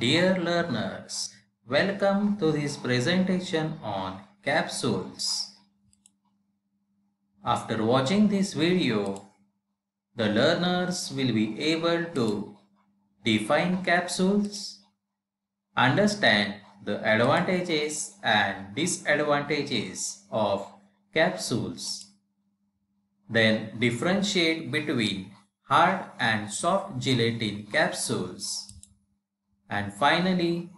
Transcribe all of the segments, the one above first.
Dear learners, welcome to this presentation on capsules. After watching this video, the learners will be able to define capsules, understand the advantages and disadvantages of capsules, then differentiate between hard and soft gelatin capsules, and finally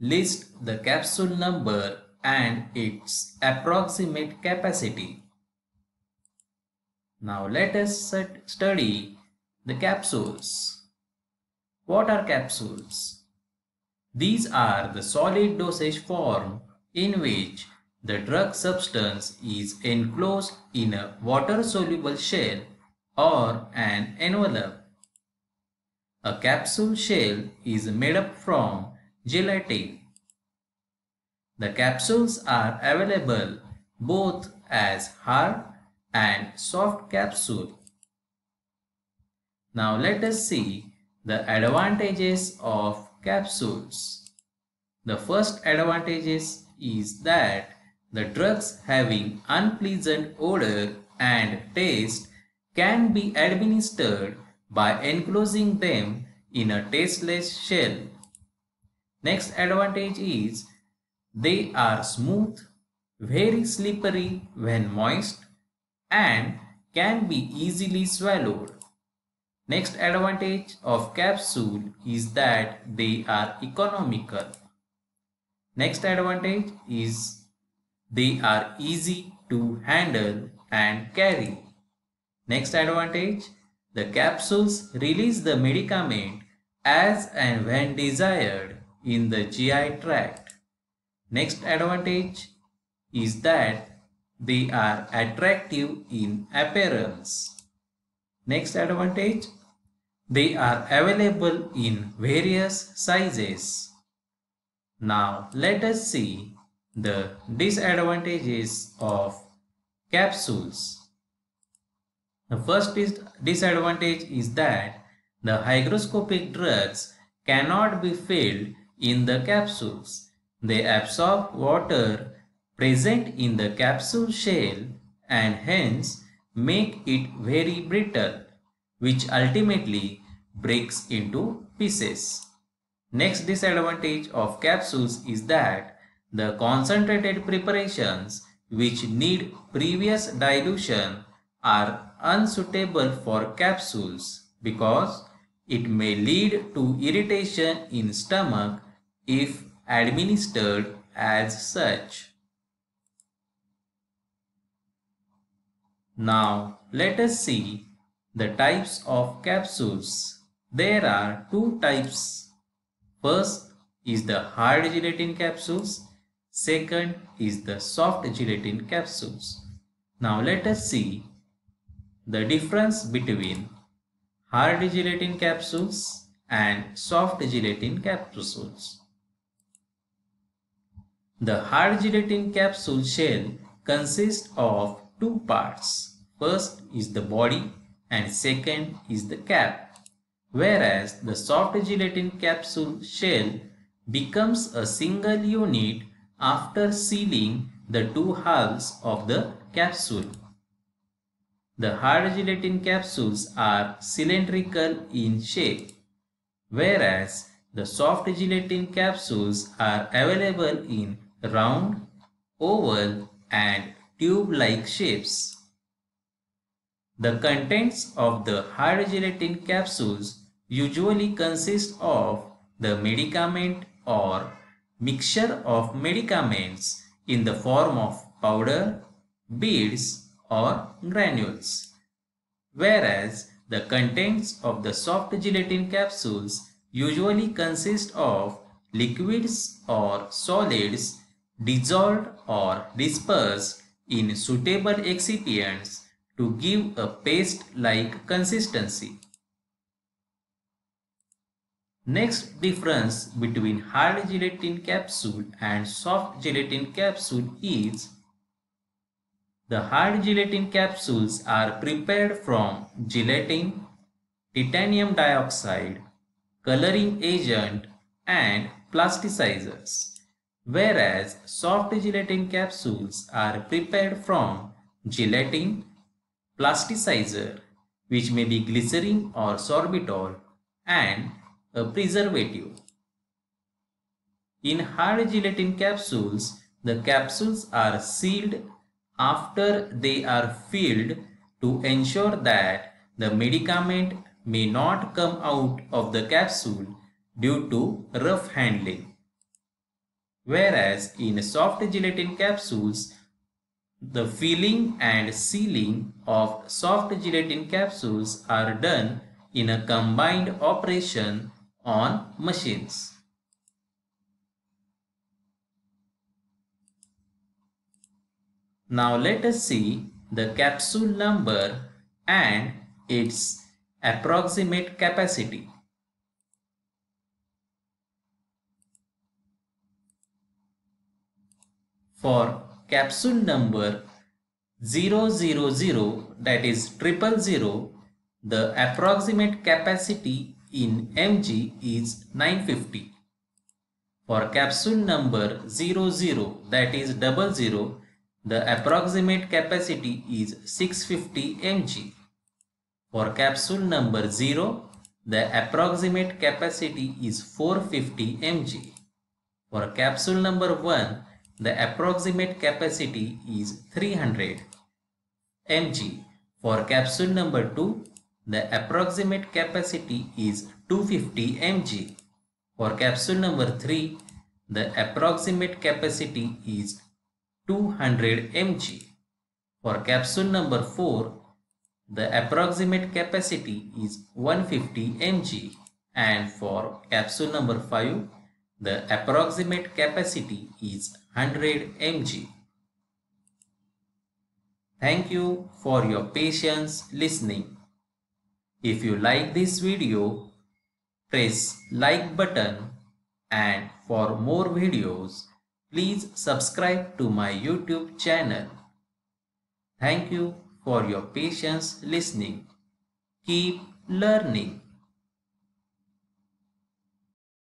list the capsule number and its approximate capacity. Now let us study the capsules. What are capsules? These are the solid dosage form in which the drug substance is enclosed in a water-soluble shell or an envelope. A capsule shell is made up from gelatin. The capsules are available both as hard and soft capsule. Now let us see the advantages of capsules. The first advantages is that the drugs having unpleasant odor and taste can be administered by enclosing them in a tasteless shell. Next advantage is they are smooth, very slippery when moist and can be easily swallowed. Next advantage of capsule is that they are economical. Next advantage is they are easy to handle and carry. Next advantage, the capsules release the medicament as and when desired in the GI tract. Next advantage is that they are attractive in appearance. Next advantage, they are available in various sizes. Now let us see the disadvantages of capsules. The first disadvantage is that the hygroscopic drugs cannot be filled in the capsules. They absorb water present in the capsule shell and hence make it very brittle which ultimately breaks into pieces. Next disadvantage of capsules is that the concentrated preparations which need previous dilution are unsuitable for capsules because it may lead to irritation in stomach if administered as such. Now let us see the types of capsules. There are two types. First is the hard gelatin capsules. Second is the soft gelatin capsules. Now let us see the difference between hard gelatin capsules and soft gelatin capsules. The hard gelatin capsule shell consists of two parts. First is the body and second is the cap. Whereas the soft gelatin capsule shell becomes a single unit after sealing the two halves of the capsule. The hard gelatin capsules are cylindrical in shape, whereas the soft gelatin capsules are available in round, oval and tube-like shapes. The contents of the hard gelatin capsules usually consist of the medicament or mixture of medicaments in the form of powder, beads or granules. Whereas the contents of the soft gelatin capsules usually consist of liquids or solids dissolved or dispersed in suitable excipients to give a paste-like consistency. Next difference between hard gelatin capsule and soft gelatin capsule is the hard gelatin capsules are prepared from gelatin, titanium dioxide, coloring agent and plasticizers, whereas soft gelatin capsules are prepared from gelatin, plasticizer, which may be glycerin or sorbitol, and a preservative. In hard gelatin capsules, the capsules are sealed after they are filled to ensure that the medicament may not come out of the capsule due to rough handling. Whereas in soft gelatin capsules, the filling and sealing of soft gelatin capsules are done in a combined operation on machines. Now let us see the capsule number and its approximate capacity. For capsule number 000 that is triple zero, the approximate capacity in mg is 950. For capsule number 00 that is double zero, the approximate capacity is 650 mg. For capsule number 0, the approximate capacity is 450 mg. For capsule number 1, the approximate capacity is 300 mg. For capsule number 2, the approximate capacity is 250 mg. For capsule number 3, the approximate capacity is 200 mg. For capsule number 4, the approximate capacity is 150 mg and for capsule number 5, the approximate capacity is 100 mg. Thank you for your patience listening. If you like this video, press like button and for more videos, Please subscribe to my YouTube channel. Thank you for your patience listening. Keep learning.